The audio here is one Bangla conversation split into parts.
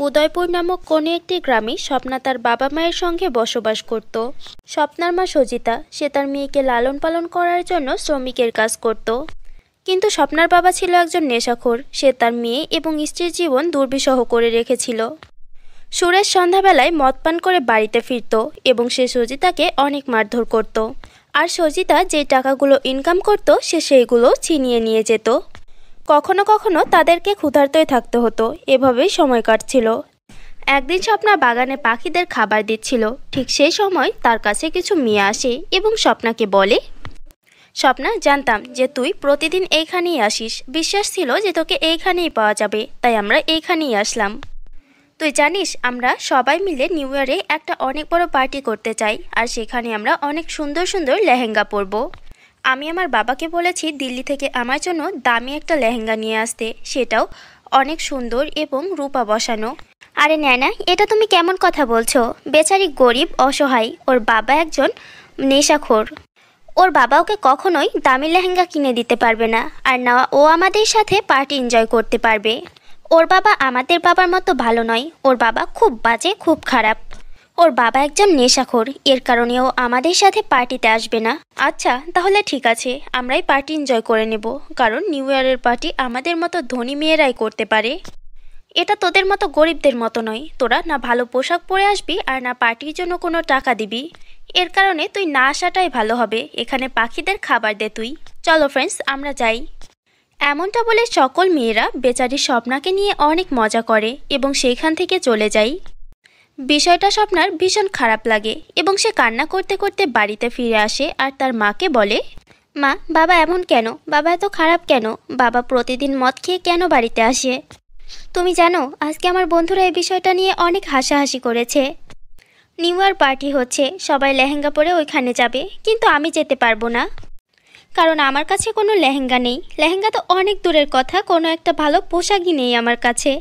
উদয়পুর নামক কোনো একটি গ্রামে স্বপ্না তার বাবা মায়ের সঙ্গে বসবাস করত। স্বপ্নার মা সজিতা, সে তার মেয়েকে লালন পালন করার জন্য শ্রমিকের কাজ করত। কিন্তু স্বপ্নার বাবা ছিল একজন নেশাখোর। সে তার মেয়ে এবং স্ত্রীর জীবন দুর্বিষহ করে রেখেছিল। সুরেশ সন্ধ্যাবেলায় মদ পান করে বাড়িতে ফিরত এবং সে সজিতাকে অনেক মারধর করত। আর সজিতা যে টাকাগুলো ইনকাম করত, সে সেইগুলো ছিনিয়ে নিয়ে যেত। কখনো কখনো তাদেরকে ক্ষুধার্তই থাকতে হতো। এভাবেই সময় কাটছিল। একদিন স্বপ্না বাগানে পাখিদের খাবার দিচ্ছিল। ঠিক সেই সময় তার কাছে কিছু মেয়ে আসে এবং স্বপ্নাকে বলে, স্বপ্না, জানতাম যে তুই প্রতিদিন এইখানেই আসিস। বিশ্বাস ছিল যে তোকে এইখানেই পাওয়া যাবে, তাই আমরা এইখানেই আসলাম। তুই জানিস, আমরা সবাই মিলে নিউ ইয়ারে একটা অনেক বড় পার্টি করতে চাই, আর সেখানে আমরা অনেক সুন্দর সুন্দর লেহেঙ্গা পরবো। আমি আমার বাবাকে বলেছি দিল্লি থেকে আমার জন্য দামি একটা লেহেঙ্গা নিয়ে আসতে। সেটাও অনেক সুন্দর এবং রূপা বসানো। আরে ন্যানা, এটা তুমি কেমন কথা বলছো? বেচারি গরিব, অসহায়, ওর বাবা একজন নেশাখোর। ওর বাবা ওকে কখনোই দামি লেহেঙ্গা কিনে দিতে পারবে না, আর না, ও আমাদের সাথে পার্টি এনজয় করতে পারবে। ওর বাবা আমাদের বাবার মতো ভালো নয়, ওর বাবা খুব বাজে, খুব খারাপ। ওর বাবা একজন নেশাখোর। এর কারণে ও আমাদের সাথে পার্টিতে আসবে না। আচ্ছা তাহলে ঠিক আছে, আমরাই পার্টি এনজয় করে নেব। কারণ নিউ ইয়ারের পার্টি আমাদের মতো ধনী মেয়েরাই করতে পারে। এটা তোদের মতো গরিবদের মতো নয়। তোরা না ভালো পোশাক পরে আসবি আর না পার্টির জন্য কোনো টাকা দিবি। এর কারণে তুই না আসাটাই ভালো হবে। এখানে পাখিদের খাবার দে তুই। চলো ফ্রেন্ডস আমরা যাই। এমনটা বলে সকল মেয়েরা বেচারি স্বপ্নাকে নিয়ে অনেক মজা করে এবং সেইখান থেকে চলে যায়। বিষয়টা স্বপ্নার ভীষণ খারাপ লাগে এবং সে কান্না করতে করতে বাড়িতে ফিরে আসে আর তার মাকে বলে, মা, বাবা এমন কেন? বাবা এত খারাপ কেন? বাবা প্রতিদিন মদ খেয়ে কেন বাড়িতে আসে? তুমি জানো, আজকে আমার বন্ধুরা এই বিষয়টা নিয়ে অনেক হাসাহাসি করেছে। নিউ ইয়ার পার্টি হচ্ছে, সবাই লেহেঙ্গা পরে ওইখানে যাবে, কিন্তু আমি যেতে পারব না। কারণ আমার কাছে কোনো লেহেঙ্গা নেই। লেহেঙ্গা তো অনেক দূরের কথা, কোনো একটা ভালো পোশাকই নেই আমার কাছে।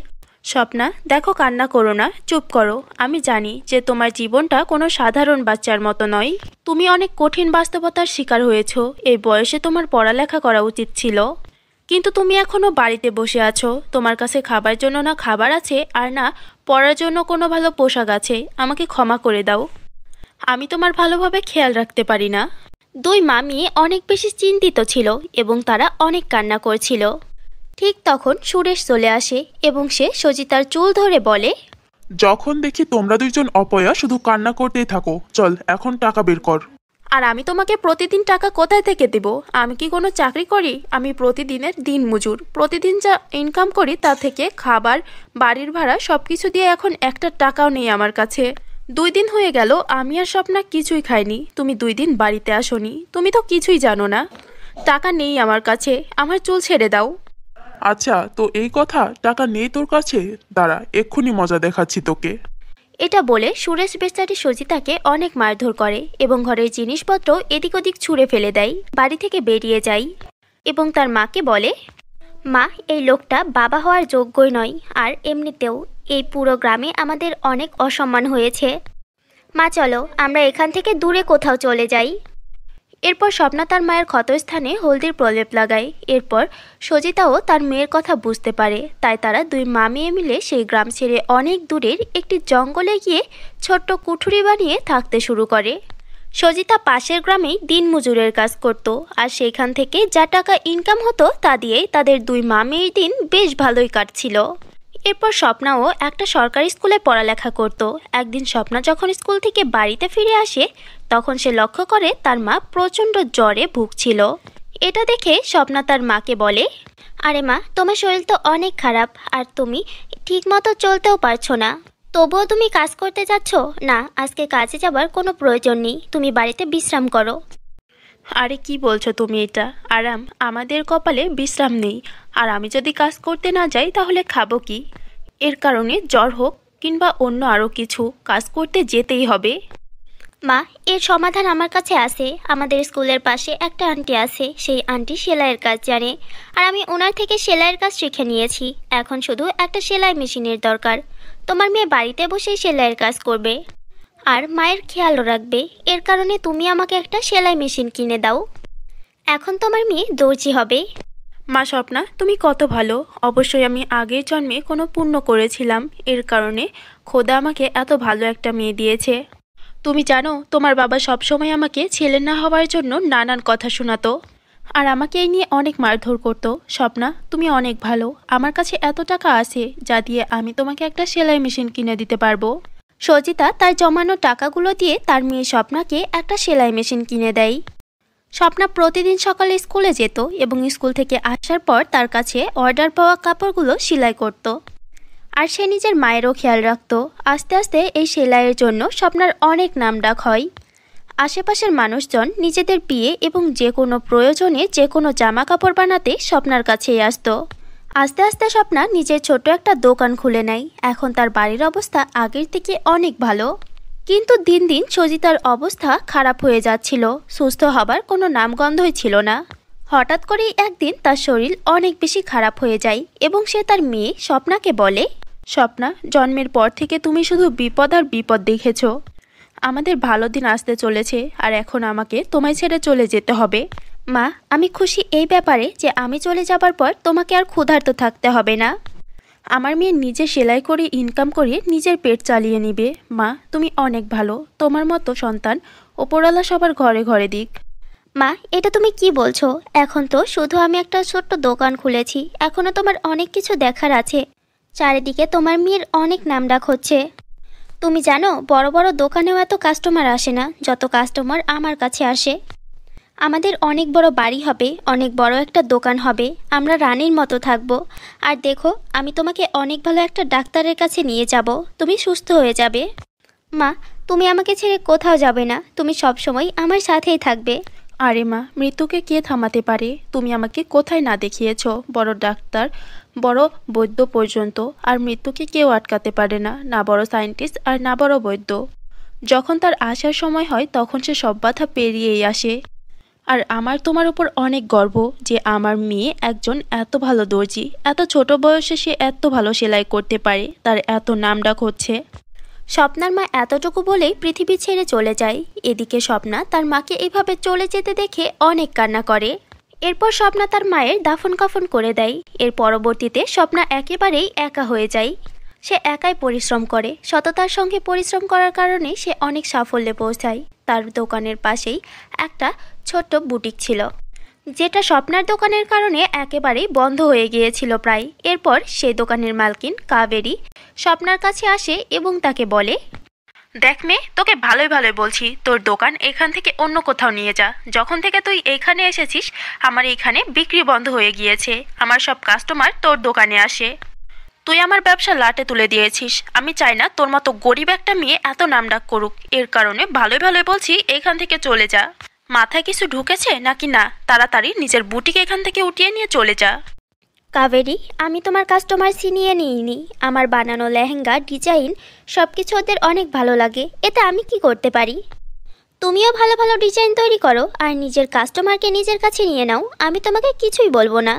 স্বপ্না, দেখো কান্না করো না, চুপ করো। আমি জানি যে তোমার জীবনটা কোনো সাধারণ বাচ্চার মতো নয়। তুমি অনেক কঠিন বাস্তবতার শিকার হয়েছ। এই বয়সে তোমার পড়ালেখা করা উচিত ছিল। কিন্তু তুমি এখনও বাড়িতে বসে আছো। তোমার কাছে খাবার জন্য না খাবার আছে, আর না পড়ার জন্য কোনো ভালো পোশাক আছে। আমাকে ক্ষমা করে দাও। আমি তোমার ভালোভাবে খেয়াল রাখতে পারি না। দুই মামি অনেক বেশি চিন্তিত ছিল এবং তারা অনেক কান্না করছিল। ঠিক তখন সুরেশ চলে আসে এবং সে সজিতার চুল ধরে বলে যখন দেখি তোমরা দুইজন অপয়া শুধু কান্না করতেই থাকো। চল এখন টাকা বের কর। আর আমি তোমাকে প্রতিদিন টাকা কোথায় থেকে দেব? আমি কি কোনো চাকরি করি? আমি প্রতিদিনের দিন মজুর প্রতিদিন যা ইনকাম করি তা থেকে খাবার বাড়ির ভাড়া সব কিছু দিয়ে এখন একটা টাকাও নেই আমার কাছে। দুই দিন হয়ে গেল আমি আর স্বপ্না কিছুই খাইনি। তুমি দুই দিন বাড়িতে আসনি। তুমি তো কিছুই জানো না। টাকা নেই আমার কাছে। আমার চুল ছেড়ে দাও। আচ্ছা তো এই কথা টাকা নেই তোর কাছে? দাঁড়া, এক্ষুনি মজা দেখাচ্ছি তোকে। এটা বলে সুরেশ বেচারি সজিতাকে অনেক মারধর করে এবং ঘরের জিনিসপত্র এদিক ওদিক ছুঁড়ে ফেলে দেয়, বাড়ি থেকে বেরিয়ে যায়। এবং তার মাকে বলে, মা, এই লোকটা বাবা হওয়ার যোগ্যই নয়, আর এমনিতেও এই পুরো গ্রামে আমাদের অনেক অসম্মান হয়েছে। মা, চলো, আমরা এখান থেকে দূরে কোথাও চলে যাই। এরপর স্বপ্না তার মায়ের ক্ষতস্থানে হলদির প্রলেপ লাগায়। এরপর সজিতাও তার মেয়ের কথা বুঝতে পারে। তাই তারা দুই মা মেয়ে মিলে সেই গ্রাম ছেড়ে অনেক দূরের একটি জঙ্গলে গিয়ে ছোট্ট কুঠুরি বানিয়ে থাকতে শুরু করে। সজিতা পাশের গ্রামেই দিন মজুরের কাজ করত আর সেখান থেকে যা টাকা ইনকাম হতো তা দিয়েই তাদের দুই মা মেয়ের দিন বেশ ভালোই কাটছিল। এরপর স্বপ্নাও একটা সরকারি স্কুলে পড়ালেখা করত। একদিন স্বপ্না যখন স্কুল থেকে বাড়িতে ফিরে আসে, তখন সে লক্ষ্য করে তার মা প্রচণ্ড জ্বরে ভুগছিল। এটা দেখে স্বপ্না তার মাকে বলে, আরে মা, তোমার শরীর তো অনেক খারাপ, আর তুমি ঠিক মতো চলতেও পারছ না। তবুও তুমি কাজ করতে যাচ্ছ? না, আজকে কাজে যাবার কোনো প্রয়োজন নেই। তুমি বাড়িতে বিশ্রাম করো। আরে কি বলছো তুমি এটা? আরাম, আমাদের কপালে বিশ্রাম নেই। আর আমি যদি কাজ করতে না যাই, তাহলে খাব কি? এর কারণে জ্বর হোক কিংবা অন্য আরও কিছু, কাজ করতে যেতেই হবে। মা, এর সমাধান আমার কাছে আছে। আমাদের স্কুলের পাশে একটা আন্টি আছে। সেই আন্টি সেলাইয়ের কাজ জানে। আর আমি ওনার থেকে সেলাইয়ের কাজ শিখে নিয়েছি। এখন শুধু একটা সেলাই মেশিনের দরকার। তোমার মেয়ে বাড়িতে বসেই সেলাইয়ের কাজ করবে। আর মায়ের খেয়ালও রাখবে। এর কারণে তুমি আমাকে একটা সেলাই মেশিন কিনে দাও। এখন তোমার মেয়ে দর্জি হবে। মা স্বপ্না, তুমি কত ভালো। অবশ্যই আমি আগের জন্মে কোনো পুণ্য করেছিলাম। এর কারণে খোদা আমাকে এত ভালো একটা মেয়ে দিয়েছে। তুমি জানো, তোমার বাবা সবসময় আমাকে ছেলে না হওয়ার জন্য নানান কথা শোনাতো। আর আমাকে এই নিয়ে অনেক মারধর করতো। স্বপ্না, তুমি অনেক ভালো। আমার কাছে এত টাকা আছে, যা দিয়ে আমি তোমাকে একটা সেলাই মেশিন কিনে দিতে পারব। সজিতা তার জমানো টাকাগুলো দিয়ে তার মেয়ে স্বপ্নাকে একটা সেলাই মেশিন কিনে দেয়। স্বপ্না প্রতিদিন সকালে স্কুলে যেত এবং স্কুল থেকে আসার পর তার কাছে অর্ডার পাওয়া কাপড়গুলো সেলাই করত। আর সে নিজের মায়েরও খেয়াল রাখত। আস্তে আস্তে এই সেলাইয়ের জন্য স্বপ্নার অনেক নামডাক হয়। আশেপাশের মানুষজন নিজেদের বিয়ে এবং যে কোনো প্রয়োজনে যে কোনো জামা কাপড় বানাতে স্বপ্নার কাছেই আসতো। আস্তে আস্তে স্বপ্না নিজের ছোট একটা দোকান খুলে নেয়। এখন তার বাড়ির অবস্থা আগের থেকে অনেক ভালো। কিন্তু দিন দিন সজিতার অবস্থা খারাপ হয়ে যাচ্ছিল। সুস্থ হবার কোনো নামগন্ধই ছিল না। হঠাৎ করেই একদিন তার শরীর অনেক বেশি খারাপ হয়ে যায় এবং সে তার মেয়ে স্বপ্নাকে বলে, স্বপ্না, জন্মের পর থেকে তুমি শুধু বিপদ আর বিপদ দেখেছ। আমাদের ভালো দিন আসতে চলেছে আর এখন আমাকে তোমায় ছেড়ে চলে যেতে হবে। মা, আমি খুশি এই ব্যাপারে যে আমি চলে যাবার পর তোমাকে আর ক্ষুধার্ত থাকতে হবে না। আমার মেয়ে নিজে সেলাই করে ইনকাম করে নিজের পেট চালিয়ে নিবে। মা, তুমি অনেক ভালো। তোমার মতো সন্তান ওপরওয়ালা সবার ঘরে ঘরে দিক। মা, এটা তুমি কি বলছো? এখন তো শুধু আমি একটা ছোট্ট দোকান খুলেছি। এখনও তোমার অনেক কিছু দেখার আছে। চারিদিকে তোমার মেয়ের অনেক নাম ডাক হচ্ছে। তুমি জানো, বড় বড় দোকানেও এত কাস্টমার আসে না। যত কাস্টমার আমার কাছে আসে। আমাদের অনেক বড় বাড়ি হবে, অনেক বড় একটা দোকান হবে, আমরা রানীর মতো থাকব। আর দেখো, আমি তোমাকে অনেক ভালো একটা ডাক্তারের কাছে নিয়ে যাব, তুমি সুস্থ হয়ে যাবে। মা, তুমি আমাকে ছেড়ে কোথাও যাবে না, তুমি সবসময় আমার সাথেই থাকবে। আরে মা, মৃত্যুকে কে থামাতে পারে? তুমি আমাকে কোথায় না দেখিয়েছ, বড় ডাক্তার, বড় বৈদ্য পর্যন্ত। আর মৃত্যুকে কেউ আটকাতে পারে না না বড় সায়েন্টিস্ট আর না বড় বৈদ্য। যখন তার আসার সময় হয়, তখন সে সব বাধা পেরিয়েই আসে। আর আমার তোমার উপর অনেক গর্ব যে আমার মেয়ে একজন এত ভালো দর্জি, এত ছোট বয়সে সে এত ভালো সেলাই করতে পারে, তার এত নামডাক হচ্ছে। স্বপ্নার মা এতটুকু বলেই পৃথিবী ছেড়ে চলে যায়। এদিকে স্বপ্না তার মাকে এইভাবে চলে যেতে দেখে অনেক কান্না করে। এরপর স্বপ্না তার মায়ের দাফন কাফন করে দেয়। এর পরবর্তীতে স্বপ্না একেবারেই একা হয়ে যায়। সে একাই পরিশ্রম করে। সততার সঙ্গে পরিশ্রম করার কারণে সে অনেক সাফল্যে পৌঁছায়। তার দোকানের পাশেই একটা ছোট্ট বুটিক ছিল, যেটা স্বপ্নার দোকানের কারণে একেবারেই বন্ধ হয়ে গিয়েছিল প্রায়। এরপর সেই দোকানের মালকিন, কাবেরি, স্বপ্নার কাছে আসে এবং তাকে বলে, দেখ মেয়ে, তোকে ভালোই ভালোই বলছি। তোর দোকান এখান থেকে অন্য কোথাও নিয়ে যা। যখন থেকে তুই এইখানে এসেছিস, আমার এইখানে বিক্রি বন্ধ হয়ে গিয়েছে। আমার সব কাস্টমার তোর দোকানে আসে। তুই আমার ব্যবসা লাটে তুলে দিয়েছিস। আমি চাই না তোর মতো গরিব একটা মেয়ে এত নামডাক করুক। এর কারণে ভালোই ভালোই বলছি, এখান থেকে চলে যা। মাথায় কিছু ঢুকেছে নাকি না, তাড়াতাড়ি নিজের বুটিকে এখান থেকে উঠিয়ে নিয়ে চলে যা। কাবেরি, আমি তোমার কাস্টমার ছিনিয়ে নিইনি। আমার বানানো লেহেঙ্গা, ডিজাইন সব কিছু ওদের অনেক ভালো লাগে। এতে আমি কি করতে পারি? তুমিও ভালো ভালো ডিজাইন তৈরি করো, আর নিজের কাস্টমারকে নিজের কাছে নিয়ে নাও। আমি তোমাকে কিছুই বলব না।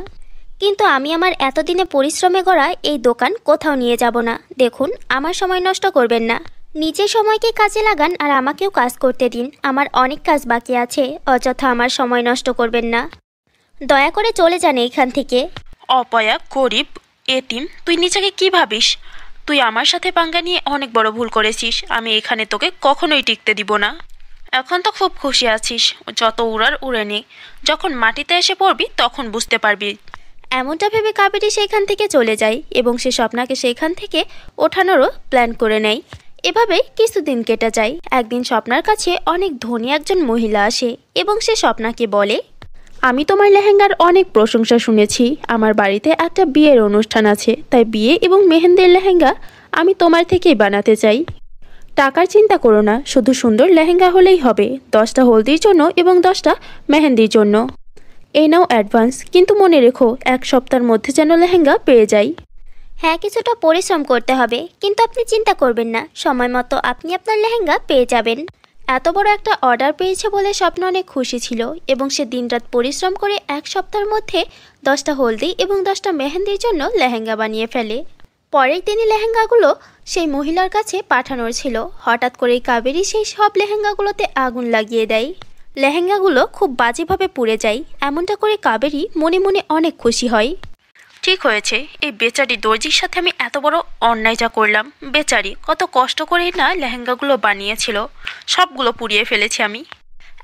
কিন্তু আমি আমার এতদিনে পরিশ্রমে করা এই দোকান কোথাও নিয়ে যাব না। দেখুন, আমার সময় নষ্ট করবেন না। নিজের সময়কে কাজে লাগান আর আমাকেও কাজ করতে দিন। আমার অনেক কাজ বাকি আছে, অযথা আমার সময় নষ্ট করবেন না। দয়া করে চলে যান এইখান থেকে। অপয়া, গরিব, এতিম, তুই নিজেকে কি ভাবিস? তুই আমার সাথে পাঙ্গা নিয়ে অনেক বড় ভুল করেছিস। আমি এখানে তোকে কখনোই টিকতে দিব না। এখন তো খুব খুশি আছিস, যত উড়ার উড়ে নে। যখন মাটিতে এসে পড়বি, তখন বুঝতে পারবি। এমনটা ভেবে কাবেরী সেইখান থেকে চলে যায় এবং সে স্বপ্নাকে সেইখান থেকে ওঠানোরও প্ল্যান করে নেয়। এভাবেই কিছুদিন কেটে যায়। একদিন স্বপ্নার কাছে অনেক ধনী একজন মহিলা আসে এবং সে স্বপ্নাকে বলে, আমি তোমার লেহেঙ্গার অনেক প্রশংসা শুনেছি। আমার বাড়িতে একটা বিয়ের অনুষ্ঠান আছে, তাই বিয়ে এবং মেহেন্দির লেহেঙ্গা আমি তোমার থেকেই বানাতে চাই। টাকার চিন্তা করো না, শুধু সুন্দর লেহেঙ্গা হলেই হবে, দশটা হলদির জন্য এবং দশটা মেহেন্দির জন্য। এই নাও অ্যাডভান্স, কিন্তু মনে রেখো, এক সপ্তাহের মধ্যে যেন লেহেঙ্গা পেয়ে যাই। হ্যাঁ কিছুটা পরিশ্রম করতে হবে, কিন্তু আপনি চিন্তা করবেন না, সময় মতো আপনি আপনার লেহেঙ্গা পেয়ে যাবেন। এত বড় একটা অর্ডার পেয়েছে বলে স্বপ্ন অনেক খুশি ছিল, এবং সে দিনরাত পরিশ্রম করে এক সপ্তাহের মধ্যে দশটা হলদি এবং দশটা মেহেন্দির জন্য লেহেঙ্গা বানিয়ে ফেলে। পরের দিনই লেহেঙ্গাগুলো সেই মহিলার কাছে পাঠানোর ছিল, হঠাৎ করেই কাবেরি সেই সব লেহেঙ্গাগুলোতে আগুন লাগিয়ে দেয়। লেহেঙ্গাগুলো খুব বাজেভাবে পুড়ে যায়, এমনটা করে কাবেরি মনে মনে অনেক খুশি হয়। ঠিক হয়েছে, এই বেচারি দর্জির সাথে আমি এত বড় অন্যায় যা করলাম। বেচারি কত কষ্ট করেই না লেহেঙ্গাগুলো বানিয়েছিল। সবগুলো পুড়িয়ে ফেলেছি আমি।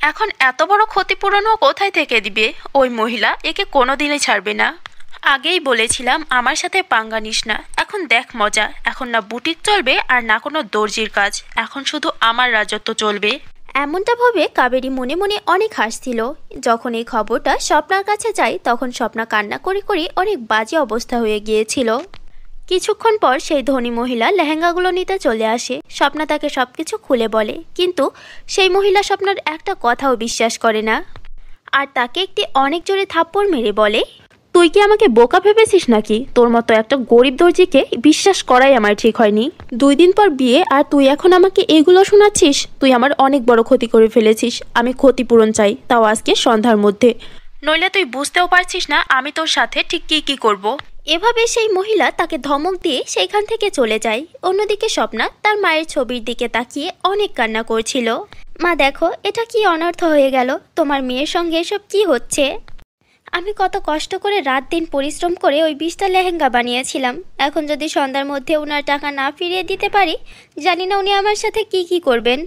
এখন এত বড় ক্ষতিপূরণও কোথায় থেকে দিবে? ওই মহিলা একে কোনো কোনোদিনই ছাড়বে না। আগেই বলেছিলাম, আমার সাথে পাঙ্গা নিস না। এখন দেখ মজা। এখন না বুটিক চলবে আর না কোনো দর্জির কাজ। এখন শুধু আমার রাজত্ব চলবে। এমনটা ভাবে কাবেরী মনে মনে অনেক হাসছিল। যখন এই খবরটা স্বপ্নার কাছে যায়, তখন স্বপ্না কান্না করে করে অনেক বাজে অবস্থা হয়ে গিয়েছিল। কিছুক্ষণ পর সেই ধনী মহিলা লেহেঙ্গাগুলো নিতে চলে আসে। স্বপ্না তাকে সব কিছু খুলে বলে, কিন্তু সেই মহিলা স্বপ্নার একটা কথাও বিশ্বাস করে না। আর তাকে একটি অনেক জোরে থাপ্পড় মেরে বলে তুই কি আমাকে বোকা ভেবেছিস নাকি? তোর মতো একটা গরিব দর্জিকে বিশ্বাস করাই আমার ঠিক হয়নি। দুই দিন পর বিয়ে আর তুই এখন আমাকে এগুলো শোনাচ্ছিস? তুই আমার অনেক বড় ক্ষতি করে ফেলেছিস। আমি ক্ষতিপূরণ চাই, তাও আজকে সন্ধ্যার মধ্যে। নইলে তুই বুঝতেও পারছিস না আমি তোর সাথে ঠিক কি কি করব। এভাবে সেই মহিলা তাকে ধমক দিয়ে সেইখান থেকে চলে যায়। অন্যদিকে স্বপ্না তার মায়ের ছবির দিকে তাকিয়ে অনেক কান্না করছিল। মা, দেখো, এটা কি অনর্থ হয়ে গেল? তোমার মেয়ের সঙ্গে এসব কি হচ্ছে? আমি কত কষ্ট করে রাত দিন পরিশ্রম করে ওই বিশটা লেহেঙ্গা বানিয়েছিলাম। এখন যদি সন্ধ্যার মধ্যে ওনার টাকা না ফিরিয়ে দিতে পারি, জানি না উনি আমার সাথে কি কি করবেন।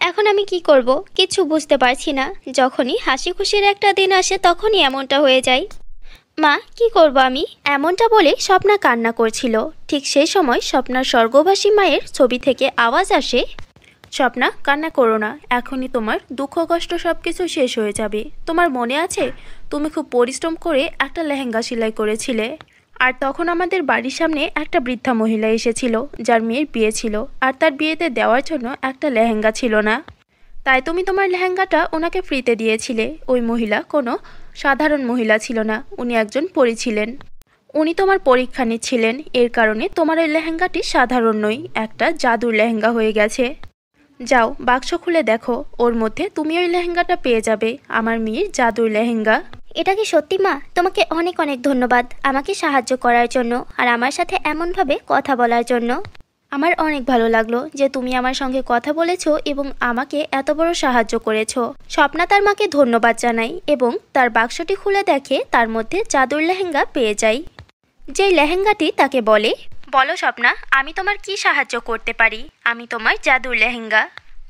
এখন আমি কি করব কিছু বুঝতে পারছি না। যখনই হাসি খুশির একটা দিন আসে, তখনই এমনটা হয়ে যায়। মা, কি করব আমি? এমনটা বলে স্বপ্না কান্না করছিল। ঠিক সেই সময় স্বপ্নার স্বর্গবাসী মায়ের ছবি থেকে আওয়াজ আসে স্বপ্না কান্না করো না। এখনই তোমার দুঃখ, কষ্ট সব কিছু শেষ হয়ে যাবে। তোমার মনে আছে? তুমি খুব পরিশ্রম করে একটা লেহেঙ্গা সেলাই করেছিলে। আর তখন আমাদের বাড়ির সামনে একটা বৃদ্ধা মহিলা এসেছিল, যার মেয়ের বিয়ে ছিল। আর তার বিয়েতে দেওয়ার জন্য একটা লেহেঙ্গা ছিল না। তাই তুমি তোমার লেহেঙ্গাটা ওনাকে ফ্রিতে দিয়েছিলে। ওই মহিলা কোনো সাধারণ মহিলা ছিল না, উনি একজন পরী ছিলেন। উনি তোমার পরীক্ষা নিচ্ছিলেন। এর কারণে তোমার ওই লেহেঙ্গাটি সাধারণ নয়, একটা জাদুর লেহেঙ্গা হয়ে গেছে। যাও, বাক্স খুলে দেখো। ওর মধ্যে তুমি ওই লেহেঙ্গাটা পেয়ে যাবে, আমার মেয়ের জাদুর লেহেঙ্গা। এটা কি সত্যি, মা? তোমাকে অনেক অনেক ধন্যবাদ আমাকে সাহায্য করার জন্য আর আমার সাথে এমনভাবে কথা বলার জন্য। আমার অনেক ভালো লাগল যে তুমি আমার সঙ্গে কথা বলেছ এবং আমাকে এত বড় সাহায্য করেছ। স্বপ্না তার মাকে ধন্যবাদ জানাই এবং তার বাক্সটি খুলে দেখে তার মধ্যে জাদুর লেহেঙ্গা পেয়ে যায় যেই লেহেঙ্গাটি তাকে বলে বলো স্বপ্না, আমি তোমার কি সাহায্য করতে পারি? আমি তোমার জাদুর লেহেঙ্গা।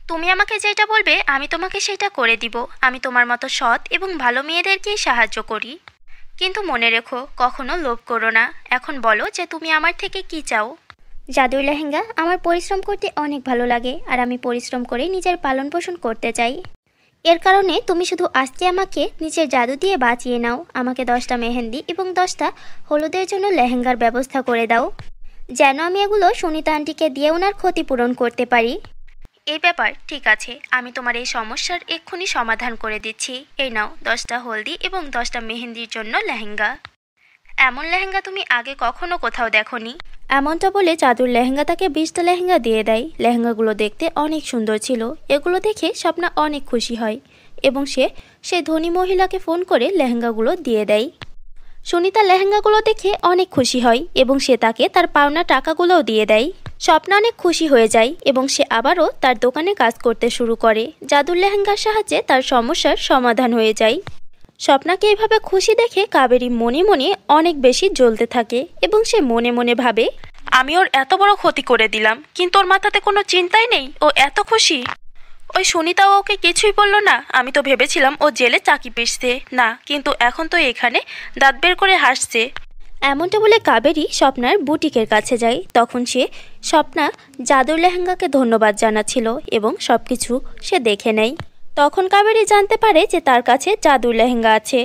তুমি আমাকে যেটা বলবে, আমি তোমাকে সেটা করে দিব। আমি তোমার মতো সৎ এবং ভালো মেয়েদেরকেই সাহায্য করি। কিন্তু মনে রেখো, কখনো লোভ করো না। এখন বলো যে তুমি আমার থেকে কি চাও? জাদুর লেহেঙ্গা আমার পরিশ্রম করতে অনেক ভালো লাগে, আর আমি পরিশ্রম করে নিজের পালন পোষণ করতে চাই। এর কারণে তুমি শুধু আজকে আমাকে নিজের জাদু দিয়ে বাঁচিয়ে নাও। আমাকে দশটা মেহেন্দি এবং দশটা হলুদের জন্য লেহেঙ্গার ব্যবস্থা করে দাও। যেন আমি এগুলো সুনিতা আন্টিকে দিয়ে ওনার ক্ষতিপূরণ করতে পারি। এই ব্যাপার ঠিক আছে। আমি তোমার এই সমস্যার এক্ষুনি সমাধান করে দিচ্ছি। এই নাও দশটা হলদি এবং দশটা মেহেন্দির জন্য লেহেঙ্গা। এমন লেহেঙ্গা তুমি আগে কখনো কোথাও দেখনি? এমনটা বলে চাদুর লেহেঙ্গা তাকে বিশটা লেহেঙ্গা দিয়ে দেয়। লেহেঙ্গাগুলো দেখতে অনেক সুন্দর ছিল। এগুলো দেখে স্বপ্না অনেক খুশি হয় এবং সে সে ধনী মহিলাকে ফোন করে লেহেঙ্গাগুলো দিয়ে দেয়। সুনিতা লেহেঙ্গাগুলো দেখে অনেক খুশি হয় এবং সে তাকে তার পাওনা টাকাগুলোও দিয়ে দেয়। স্বপ্না অনেক খুশি হয়ে যায় এবং সে আবারও তার দোকানে কাজ করতে শুরু করে। জাদুর লেহেঙ্গার সাহায্যে তার সমস্যার সমাধান হয়ে যায়। স্বপ্নাকে এভাবে খুশি দেখে কাবেরী মনে মনে অনেক বেশি জ্বলতে থাকে এবং সে মনে মনে ভাবে, আমি ওর এত বড় ক্ষতি করে দিলাম, কিন্তু ওর মাথাতে কোনো চিন্তাই নেই, ও এত খুশি। ওই সুনিতাও ওকে কিছুই বলল না। আমি তো ভেবেছিলাম ও জেলে চাকি পিসছে। না কিন্তু এখন তো এখানে দাঁত বের করে হাসছে। এমনটা বলে কাবেরী স্বপ্নার বুটিকের কাছে যায়। তখন সে স্বপ্না জাদুর লেহেঙ্গাকে ধন্যবাদ জানাচ্ছিল এবং সব কিছু সে দেখে নেয়। তখন কাবেরি জানতে পারে যে তার কাছে জাদুর লেহেঙ্গা আছে।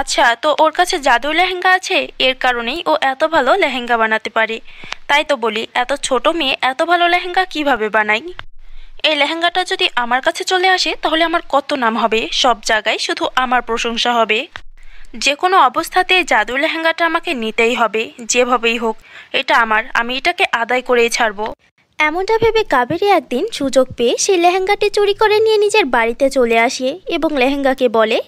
আচ্ছা তো ওর কাছে জাদুর লেহেঙ্গা আছে? এর কারণেই ও এত ভালো লেহেঙ্গা বানাতে পারে। তাই তো বলি এত ছোট মেয়ে এত ভালো লেহেঙ্গা কীভাবে বানাই এই লেহেঙ্গাটা যদি আমার কাছে চলে আসে তাহলে আমার কত নাম হবে? সব জায়গায় শুধু আমার প্রশংসা হবে। যে কোনো অবস্থাতে জাদুর লেহেঙ্গাটা আমাকে নিতেই হবে যেভাবেই হোক। এটা আমার আমি এটাকে আদায় করেই ছাড়বো। এমনটা ভেবে কাবেরী একদিন সুযোগ পেয়ে সেই লেহেঙ্গাটি চুরি করে নিয়ে নিজের বাড়িতে চলে আসে এবং লেহেঙ্গাকে বলে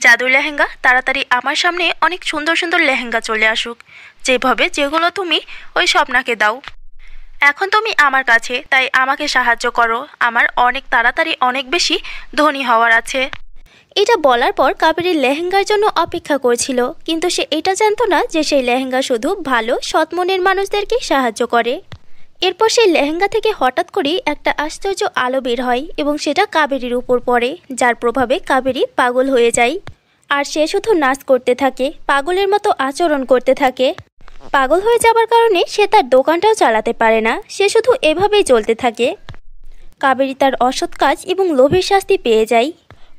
জাদুর লেহেঙ্গা তাড়াতাড়ি আমার সামনে অনেক সুন্দর সুন্দর লেহেঙ্গা চলে আসুক। যেভাবে যেগুলো তুমি ওই স্বপ্নাকে দাও। এখন তুমি আমার কাছে, তাই আমাকে সাহায্য করো। আমার অনেক তাড়াতাড়ি অনেক বেশি ধনী হওয়ার আছে। এটা বলার পর কাবেরী লেহেঙ্গার জন্য অপেক্ষা করছিল, কিন্তু সে এটা জানতো না যে সেই লেহেঙ্গা শুধু ভালো, সৎ মনের মানুষদেরকেই সাহায্য করে। এরপর সেই লেহেঙ্গা থেকে হঠাৎ করেই একটা আশ্চর্য আলো বের হয় এবং সেটা কাবেরীর উপর পড়ে, যার প্রভাবে কাবেরী পাগল হয়ে যায়। আর সে শুধু নাচ করতে থাকে, পাগলের মতো আচরণ করতে থাকে। পাগল হয়ে যাবার কারণে সে তার দোকানটাও চালাতে পারে না। সে শুধু এভাবেই চলতে থাকে। কাবেরী তার অসৎ কাজ এবং লোভের শাস্তি পেয়ে যায়।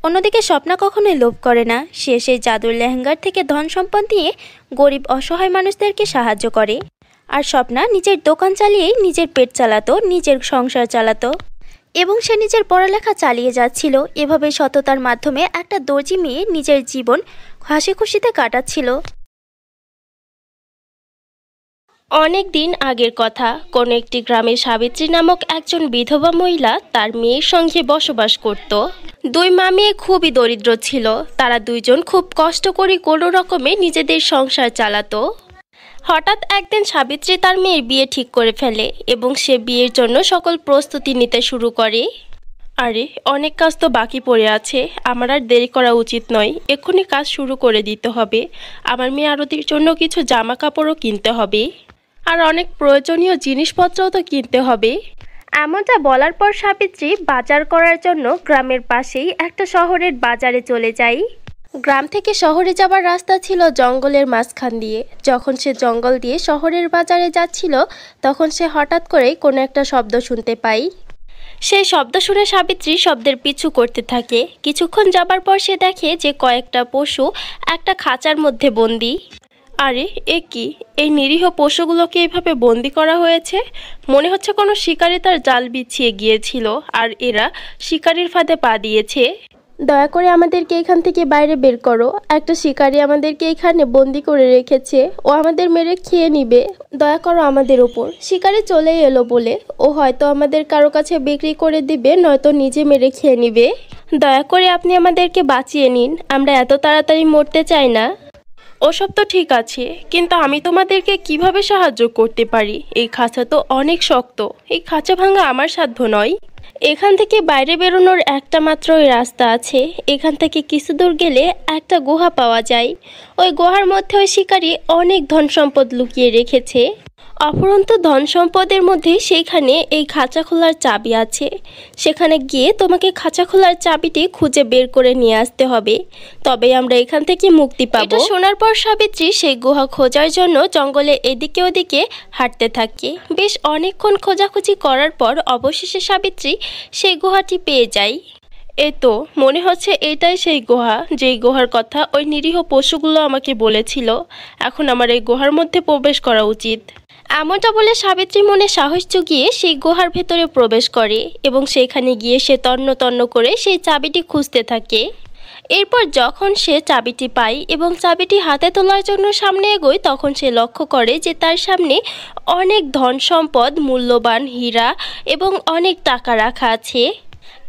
অন্যদিকে স্বপ্না কখনোই লোভ করে না। সে সেই জাদুর লেহেঙ্গার থেকে ধন সম্পদ দিয়ে গরিব, অসহায় মানুষদেরকে সাহায্য করে। আর স্বপ্না নিজের দোকান চালিয়েই নিজের পেট চালাতো, নিজের সংসার চালাতো। এবং সে নিজের পড়ালেখা চালিয়ে যাচ্ছিল। এভাবে সততার মাধ্যমে একটা দর্জি মেয়ে নিজের জীবন হাসি খুশিতে কাটাচ্ছিল। অনেক দিন আগের কথা, কোনো একটি গ্রামে সাবিত্রী নামক একজন বিধবা মহিলা তার মেয়ের সঙ্গে বসবাস করত। দুই মা মেয়ে খুবই দরিদ্র ছিল। তারা দুইজন খুব কষ্ট করে কোনো রকমে নিজেদের সংসার চালাতো। হঠাৎ একদিন সাবিত্রী তার মেয়ের বিয়ে ঠিক করে ফেলে এবং সে বিয়ের জন্য সকল প্রস্তুতি নিতে শুরু করে। আরে, অনেক কাজ তো বাকি পড়ে আছে। আমার আর দেরি করা উচিত নয়। এক্ষুনি কাজ শুরু করে দিতে হবে। আমার মেয়ে আরতির জন্য কিছু জামা কাপড়ও কিনতে হবে। আর অনেক প্রয়োজনীয় জিনিসপত্রও তো কিনতে হবে। এমনটা বলার পর সাবিত্রী বাজার করার জন্য গ্রামের পাশেই একটা শহরের বাজারে চলে যাই গ্রাম থেকে শহরে যাবার রাস্তা ছিল জঙ্গলের মাঝখান দিয়ে। যখন সে জঙ্গল দিয়ে শহরের বাজারে যাচ্ছিল, তখন সে হঠাৎ করেই কোনো একটা শব্দ শুনতে পাই সেই শব্দ শুনে সাবিত্রী শব্দের পিছু করতে থাকে। কিছুক্ষণ যাবার পর সে দেখে যে কয়েকটা পশু একটা খাঁচার মধ্যে বন্দি। আরে, এ কি? এই নিরীহ পশুগুলোকে এইভাবে বন্দি করা হয়েছে? মনে হচ্ছে কোনো শিকারি তার জাল বিছিয়ে গিয়েছিল, আর এরা শিকারির ফাঁদে পা দিয়েছে। দয়া করে আমাদেরকে এখান থেকে বাইরে বের করো। একটা শিকারি আমাদেরকে এখানে বন্দি করে রেখেছে। ও আমাদের মেরে খেয়ে নিবে। দয়া করো আমাদের ওপর শিকারি চলে এলো বলে। ও হয়তো আমাদের কারও কাছে বিক্রি করে দিবে, নয়তো নিজে মেরে খেয়ে নিবে। দয়া করে আপনি আমাদেরকে বাঁচিয়ে নিন। আমরা এত তাড়াতাড়ি মরতে চাই না। ওসব তো ঠিক আছে, কিন্তু আমি তোমাদেরকে কীভাবে সাহায্য করতে পারি? এই খাঁচা তো অনেক শক্ত। এই খাঁচা ভাঙা আমার সাধ্য নয়। এখান থেকে বাইরে বেরোনোর একটা মাত্র রাস্তা আছে। এখান থেকে কিছু দূর গেলে একটা গুহা পাওয়া যায়। ওই গুহার মধ্যে ওই শিকারী অনেক ধন সম্পদ লুকিয়ে রেখেছে। অপরন্ত ধন সম্পদের মধ্যে সেইখানে এই খাঁচা খোলার চাবি আছে। সেখানে গিয়ে তোমাকে খাঁচা খোলার চাবিটি খুঁজে বের করে নিয়ে আসতে হবে। তবে আমরা এখান থেকে মুক্তি পাবো। এটা শোনার পর সাবিত্রী সেই গুহা খোঁজার জন্য জঙ্গলে এদিকে ওদিকে হাঁটতে থাকে। বেশ অনেকক্ষণ খোঁজাখুঁজি করার পর অবশেষে সাবিত্রী সেই গুহাটি পেয়ে যায়। এ তো মনে হচ্ছে এটাই সেই গুহা যেই গুহার কথা ওই নিরীহ পশুগুলো আমাকে বলেছিল। এখন আমার এই গুহার মধ্যে প্রবেশ করা উচিত। এমনটা বলে সাবিত্রী মনে সাহস জুগিয়ে সেই গুহার ভেতরে প্রবেশ করে এবং সেখানে গিয়ে সে তন্ন তন্ন করে সেই চাবিটি খুঁজতে থাকে। এরপর যখন সে চাবিটি পায় এবং চাবিটি হাতে তোলার জন্য সামনে এগোয়, তখন সে লক্ষ্য করে যে তার সামনে অনেক ধন সম্পদ, মূল্যবান হীরা এবং অনেক টাকা রাখা আছে।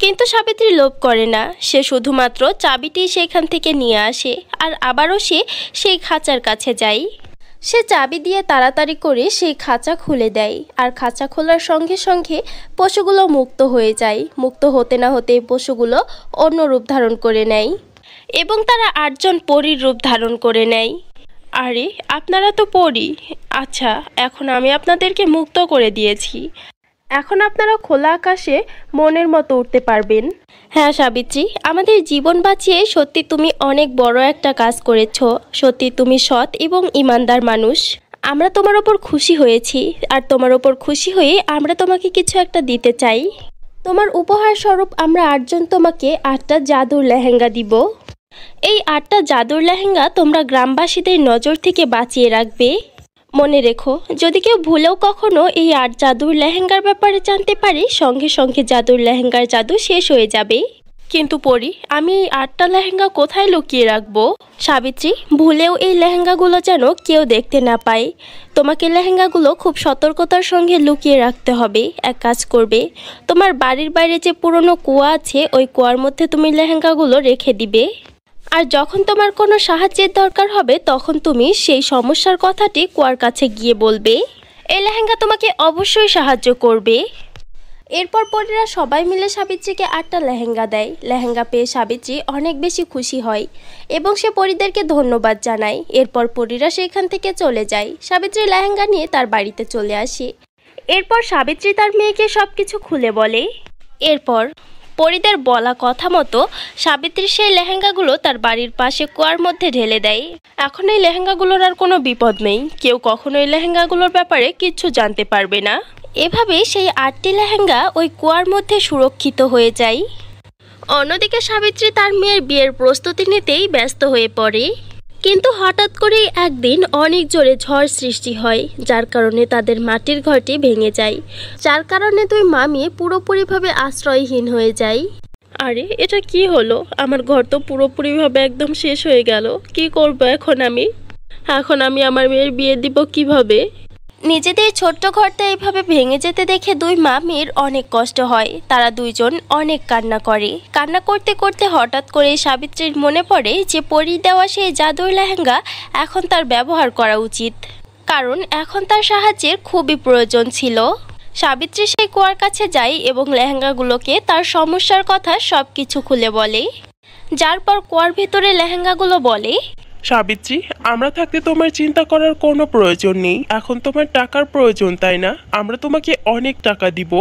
কিন্তু সাবিত্রী লোভ করে না। সে শুধুমাত্র চাবিটি সেখান থেকে নিয়ে আসে আর আবারও সে সেই খাঁচার কাছে যায়। সে চাবি দিয়ে তাড়াতাড়ি করে সেই খাঁচা খুলে দেয়। আর খাঁচা খোলার সঙ্গে সঙ্গে পশুগুলো মুক্ত হয়ে যায়। মুক্ত হতে না হতে পশুগুলো অন্য রূপ ধারণ করে নেয় এবং তারা আটজন পরীর রূপ ধারণ করে নেয়। আরে, আপনারা তো পড়ি আচ্ছা এখন আমি আপনাদেরকে মুক্ত করে দিয়েছি। এখন আপনারা খোলা আকাশে মনের মতো উঠতে পারবেন। হ্যাঁ সাবিত্রী, আমাদের জীবন বাঁচিয়ে সত্যি তুমি অনেক বড় একটা কাজ করেছ। সত্যি তুমি সৎ এবং ইমানদার মানুষ। আমরা তোমার ওপর খুশি হয়েছি আর তোমার ওপর খুশি হয়ে আমরা তোমাকে কিছু একটা দিতে চাই। তোমার উপহার স্বরূপ আমরা আটজন তোমাকে আটটা জাদুর লেহেঙ্গা দিব। এই আটটা জাদুর লেহেঙ্গা তোমরা গ্রামবাসীদের নজর থেকে বাঁচিয়ে রাখবে। মনে রেখো, যদি কেউ ভুলেও কখনো এই আট জাদুর লেহেঙ্গার ব্যাপারে জানতে পারে, সঙ্গে সঙ্গে জাদুর লেহেঙ্গার জাদু শেষ হয়ে যাবে। কিন্তু পরি, আমি এই আটটা লেহেঙ্গা কোথায় লুকিয়ে রাখব? সাবিত্রী, ভুলেও এই লেহেঙ্গাগুলো যেন কেউ দেখতে না পায়। তোমাকে লেহেঙ্গাগুলো খুব সতর্কতার সঙ্গে লুকিয়ে রাখতে হবে। এক কাজ করবে, তোমার বাড়ির বাইরে যে পুরনো কুয়া আছে, ওই কুয়ার মধ্যে তুমি লেহেঙ্গাগুলো রেখে দিবে। আর যখন তোমার কোনো সাহায্যের দরকার হবে, তখন তুমি সেই সমস্যার কথাটি কুয়ার কাছে গিয়ে বলবে। এই লেহেঙ্গা তোমাকে অবশ্যই সাহায্য করবে। এরপর পরীরা সবাই মিলে সাবিত্রীকে আটটা লেহেঙ্গা দেয়। লেহেঙ্গা পেয়ে সাবিত্রী অনেক বেশি খুশি হয় এবং সে পরীদেরকে ধন্যবাদ জানায়। এরপর পরীরা সেখান থেকে চলে যায়। সাবিত্রী লেহেঙ্গা নিয়ে তার বাড়িতে চলে আসে। এরপর সাবিত্রী তার মেয়েকে সব কিছু খুলে বলে। এরপর পরিদের বলা কথা মতো সাবিত্রী সেই লেহেঙ্গাগুলো তার বাড়ির পাশে কুয়ার মধ্যে ঢেলে দেয়। এখন এই লেহেঙ্গাগুলোর আর কোনো বিপদ নেই। কেউ কখনো এই লেহেঙ্গাগুলোর ব্যাপারে কিচ্ছু জানতে পারবে না। এভাবে সেই আটটি লেহেঙ্গা ওই কুয়ার মধ্যে সুরক্ষিত হয়ে যায়। অন্যদিকে সাবিত্রী তার মেয়ের বিয়ের প্রস্তুতি নিতেই ব্যস্ত হয়ে পড়ে। কিন্তু হঠাৎ করেই একদিন অনেক জোরে ঝড় সৃষ্টি হয়, যার কারণে তাদের মাটির ঘরটি ভেঙে যায়। যার কারণে দুই মামি পুরোপুরিভাবে আশ্রয়হীন হয়ে যায়। আরে, এটা কি হলো? আমার ঘর তো পুরোপুরিভাবে একদম শেষ হয়ে গেল। কি করব এখন আমি? এখন আমি আমার মেয়ের বিয়ে দিব কীভাবে? নিজেদের ছোট্ট ঘরটা এইভাবে ভেঙে যেতে দেখে দুই মা মামির অনেক কষ্ট হয়। তারা দুইজন অনেক কান্না করে। কান্না করতে করতে হঠাৎ করে সাবিত্রীর মনে পড়ে যে পরি দেওয়া সেই জাদুর লেহেঙ্গা এখন তার ব্যবহার করা উচিত। কারণ এখন তার সাহায্যের খুবই প্রয়োজন ছিল। সাবিত্রী সেই কুয়ার কাছে যায় এবং লেহেঙ্গাগুলোকে তার সমস্যার কথা সব কিছু খুলে বলে। যার পর কুয়ার ভেতরে লেহেঙ্গাগুলো বলে সাবিত্রী, আমরা থাকতে তোমার চিন্তা করার কোনো প্রয়োজন নেই। এখন তোমার টাকার প্রয়োজন, তাই না? আমরা তোমাকে অনেক টাকা দিব।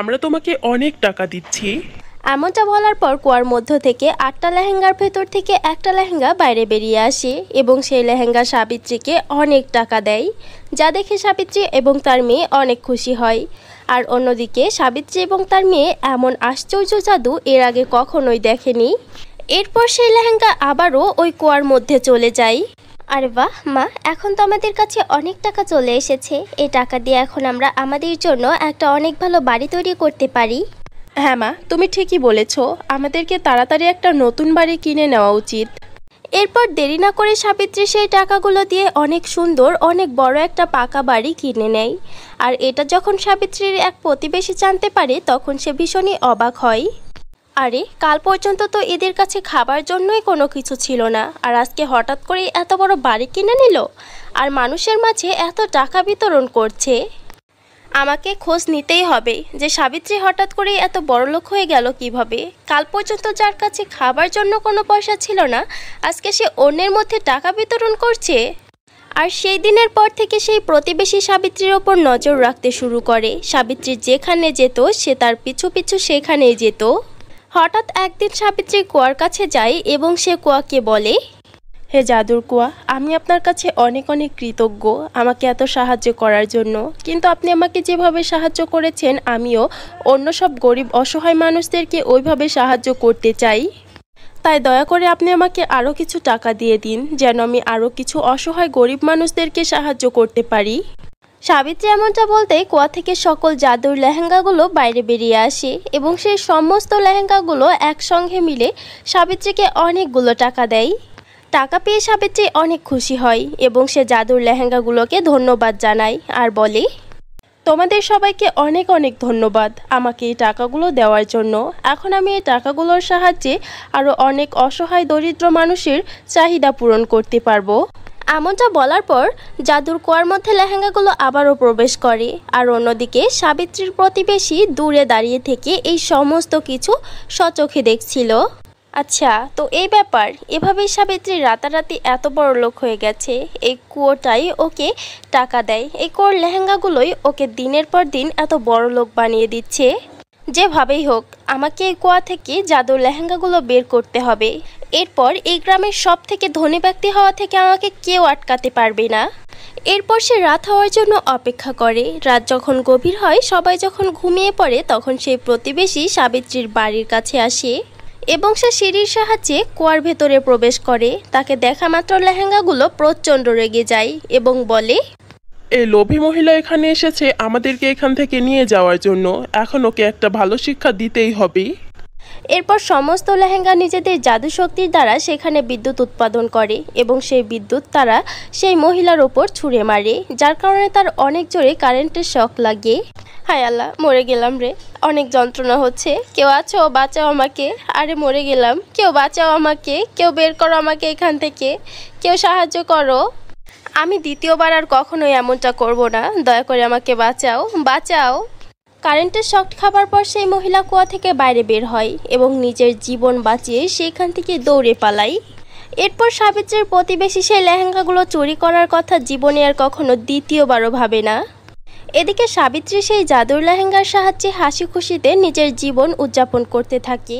আমরা তোমাকে অনেক টাকা দিচ্ছি। এমনটা বলার পর কুয়ার মধ্য থেকে আটটা লেহেঙ্গার ভেতর থেকে একটা লেহেঙ্গা বাইরে বেরিয়ে আসে এবং সেই লেহেঙ্গা সাবিত্রীকে অনেক টাকা দেয়। যা দেখে সাবিত্রী এবং তার মেয়ে অনেক খুশি হয়। আর অন্যদিকে সাবিত্রী এবং তার মেয়ে এমন আশ্চর্য জাদু এর আগে কখনোই দেখেনি। এরপর সেই লেহেঙ্গা আবারও ওই কুয়ার মধ্যে চলে যায়। আরে বাহ মা এখন তো আমাদের কাছে অনেক টাকা চলে এসেছে। এই টাকা দিয়ে এখন আমরা আমাদের জন্য একটা অনেক ভালো বাড়ি তৈরি করতে পারি। হ্যাঁ মা তুমি ঠিকই বলেছ। আমাদেরকে তাড়াতাড়ি একটা নতুন বাড়ি কিনে নেওয়া উচিত। এরপর দেরি না করে সাবিত্রী সেই টাকাগুলো দিয়ে অনেক সুন্দর অনেক বড় একটা পাকা বাড়ি কিনে নেয়। আর এটা যখন সাবিত্রীর এক প্রতিবেশী জানতে পারে তখন সে ভীষণই অবাক হয়। আরে, কাল পর্যন্ত তো এদের কাছে খাবার জন্যই কোনো কিছু ছিল না। আর আজকে হঠাৎ করে এত বড় বাড়ি কিনে নিল? আর মানুষের মাঝে এত টাকা বিতরণ করছে? আমাকে খোঁজ নিতেই হবে যে সাবিত্রী হঠাৎ করে এত বড়লোক হয়ে গেল কীভাবে? কাল পর্যন্ত যার কাছে খাবার জন্য কোনো পয়সা ছিল না, আজকে সে অন্যের মধ্যে টাকা বিতরণ করছে? আর সেই দিনের পর থেকে সেই প্রতিবেশী সাবিত্রীর ওপর নজর রাখতে শুরু করে। সাবিত্রী যেখানে যেত, সে তার পিছু পিছু সেখানেই যেত। হঠাৎ একদিন সাবিত্রী কুয়ার কাছে যায় এবং সে কুয়াকে বলে, হে জাদুর কুয়া, আমি আপনার কাছে অনেক অনেক কৃতজ্ঞ আমাকে এত সাহায্য করার জন্য। কিন্তু আপনি আমাকে যেভাবে সাহায্য করেছেন, আমিও অন্য সব গরিব অসহায় মানুষদেরকে ওইভাবে সাহায্য করতে চাই। তাই দয়া করে আপনি আমাকে আরও কিছু টাকা দিয়ে দিন, যেন আমি আরও কিছু অসহায় গরিব মানুষদেরকে সাহায্য করতে পারি। সাবিত্রী এমনটা বলতে কুয়া থেকে সকল জাদুর লেহেঙ্গাগুলো বাইরে বেরিয়ে আসে এবং সেই সমস্ত লেহেঙ্গাগুলো একসঙ্গে মিলে সাবিত্রীকে অনেকগুলো টাকা দেয়। টাকা পেয়ে সাবিত্রী অনেক খুশি হয় এবং সে জাদুর লেহেঙ্গাগুলোকে ধন্যবাদ জানায় আর বলে, তোমাদের সবাইকে অনেক অনেক ধন্যবাদ আমাকে এই টাকাগুলো দেওয়ার জন্য। এখন আমি এই টাকাগুলোর সাহায্যে আরও অনেক অসহায়, দরিদ্র মানুষের চাহিদা পূরণ করতে পারব। এমনটা বলার পর জাদুর কুয়ার মধ্যে লেহেঙ্গাগুলো আবারও প্রবেশ করে। আর অন্যদিকে সাবিত্রীর প্রতিবেশী দূরে দাঁড়িয়ে থেকে এই সমস্ত কিছু সচোখে দেখছিল। আচ্ছা তো এই ব্যাপার, এভাবেই সাবিত্রী রাতারাতি এত বড় লোক হয়ে গেছে। এই কুয়োটাই ওকে টাকা দেয়। এই কুয়োর লেহেঙ্গাগুলোই ওকে দিনের পর দিন এত বড় লোক বানিয়ে দিচ্ছে। যেভাবেই হোক, আমাকে এই কুয়া থেকে জাদুর লেহেঙ্গাগুলো বের করতে হবে। এরপর এই গ্রামের সব থেকে ধনী ব্যক্তি হওয়া থেকে আমাকে কেউ আটকাতে পারবে না। এরপর সে রাত হওয়ার জন্য অপেক্ষা করে। রাত যখন গভীর হয়, সবাই যখন ঘুমিয়ে পড়ে, তখন সেই প্রতিবেশী সাবিত্রীর বাড়ির কাছে আসে এবং সে সিঁড়ির সাহায্যে কুয়ার ভেতরে প্রবেশ করে। তাকে দেখা মাত্র লেহেঙ্গাগুলো প্রচণ্ড রেগে যায় এবং বলে এই লোভী মহিলা এখানে এসেছে, আমাদেরকে এখান থেকে নিয়ে যাওয়ার জন্য। এখন ওকে একটা ভালো শিক্ষা দিতেই হবে। এরপর সমস্ত লেহেঙ্গা নিজেদের জাদু শক্তির দ্বারা সেখানে বিদ্যুৎ উৎপাদন করে এবং সেই বিদ্যুৎ তারা সেই মহিলার ওপর ছুঁড়ে মারে, যার কারণে তার অনেক জোরে কারেন্টের শক লাগে। হায় আল্লাহ, মরে গেলাম রে। অনেক যন্ত্রণা হচ্ছে। কেউ আছো, বাঁচাও আমাকে। আরে, মরে গেলাম। কেউ বাঁচাও আমাকে। কেউ বের করো আমাকে এখান থেকে। কেউ সাহায্য করো। আমি দ্বিতীয়বার আর কখনোই এমনটা করব না। দয়া করে আমাকে বাঁচাও। বাঁচাও। কারেন্টের শক খাবার পর সেই মহিলা কুয়া থেকে বাইরে বের হয় এবং নিজের জীবন বাঁচিয়ে সেখান থেকে দৌড়ে পালাই। এরপর সাবিত্রীর প্রতিবেশী সেই লেহেঙ্গাগুলো চুরি করার কথা জীবনে আর কখনো দ্বিতীয়বারও ভাবে না। এদিকে সাবিত্রী সেই জাদুর লেহেঙ্গার সাহায্যে হাসি খুশিতে নিজের জীবন উদযাপন করতে থাকে।